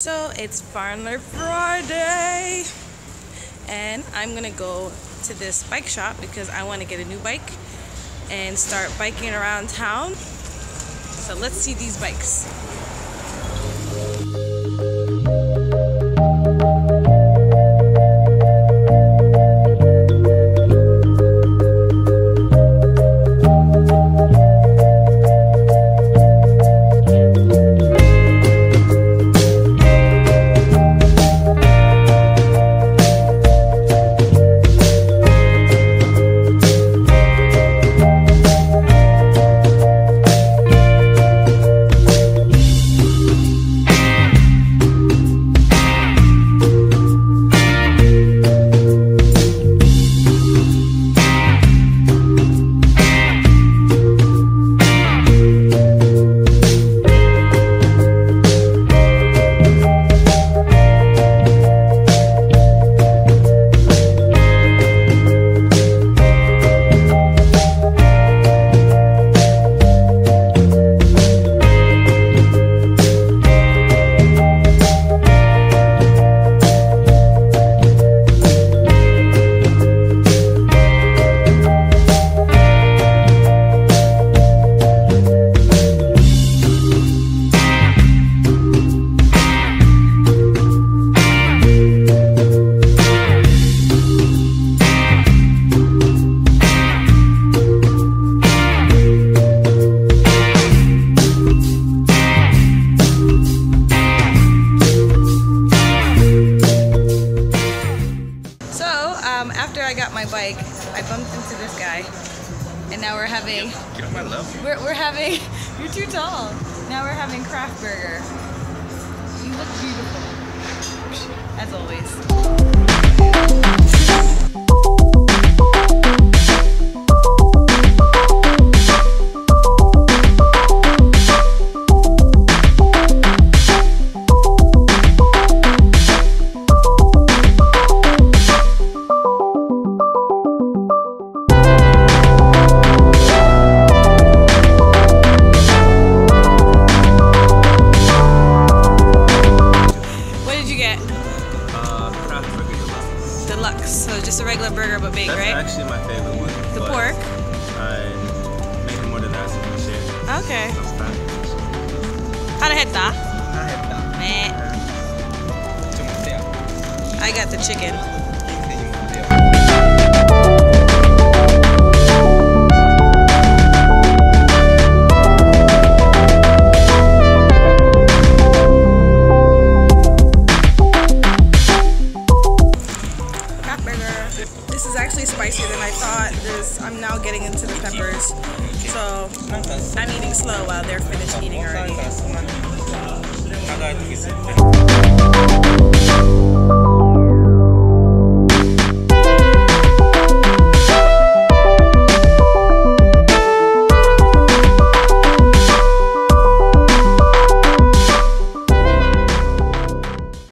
So it's Farmer Friday, and I'm gonna go to this bike shop because I want to get a new bike and start biking around town. So let's see these bikes. I got my bike, I bumped into this guy, and now we're having Get on my level. we're, we're having you're too tall. Now we're having craft burger. You look beautiful, as always. Uh, craft burger deluxe. Deluxe. So just a regular burger but big, That's right? actually my favorite one. The pork. I make more than that so we share. Okay. That's. Araheta. Aheta. Meh. I got the chicken. This is actually spicier than I thought. This I'm now getting into the peppers. So I'm eating slow while they're finished eating already.